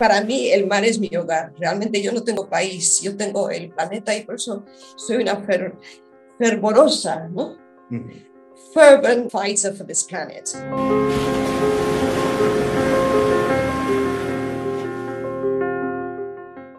Para mí el mar es mi hogar. Realmente yo no tengo país, yo tengo el planeta y por eso soy una fer fervorosa, ¿no? Fervent fighter for this planet.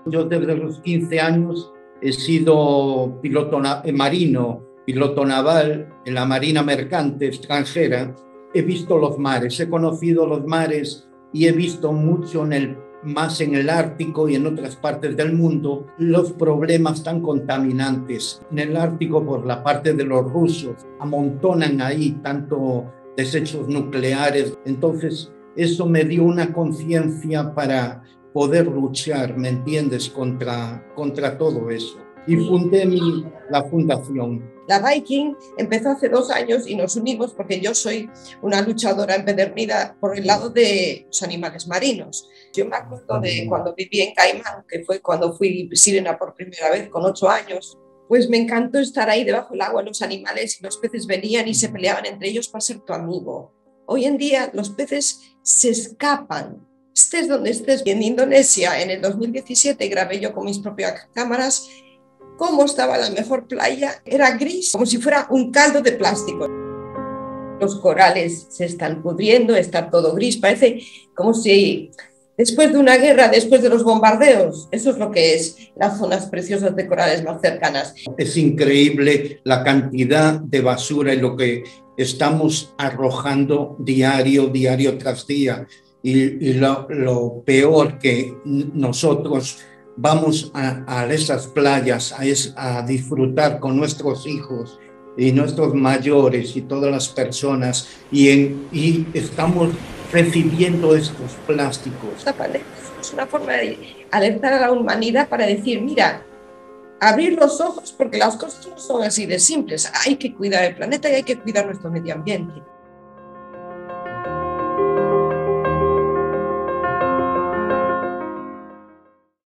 Yo desde los 15 años he sido piloto eh, marino, piloto naval en la Marina Mercante extranjera. He visto los mares, he conocido los mares y he visto mucho en el más en el Ártico y en otras partes del mundo, los problemas tan contaminantes. En el Ártico, por la parte de los rusos, amontonan ahí tanto desechos nucleares. Entonces, eso me dio una conciencia para poder luchar, ¿me entiendes?, contra, contra todo eso. Y fundé mi, la fundación. La Viking empezó hace dos años y nos unimos porque yo soy una luchadora empedernida por el lado de los animales marinos. Yo me acuerdo de cuando viví en Caimán, que fue cuando fui sirena por primera vez con ocho años, pues me encantó estar ahí debajo del agua, los animales y los peces venían y se peleaban entre ellos para ser tu amigo. Hoy en día los peces se escapan estés donde estés. En Indonesia, en el 2017, grabé yo con mis propias cámaras cómo estaba la mejor playa. Era gris, como si fuera un caldo de plástico. Los corales se están pudriendo, está todo gris, parece como si después de una guerra, después de los bombardeos, eso es lo que es las zonas preciosas de corales más cercanas. Es increíble la cantidad de basura y lo que estamos arrojando diario, diario tras día y, lo, peor que nosotros vamos a, esas playas a, a, disfrutar con nuestros hijos y nuestros mayores y todas las personas y, en, estamos recibiendo estos plásticos. Es una forma de alertar a la humanidad para decir, mira, abrir los ojos porque las cosas no son así de simples. Hay que cuidar el planeta y hay que cuidar nuestro medio ambiente.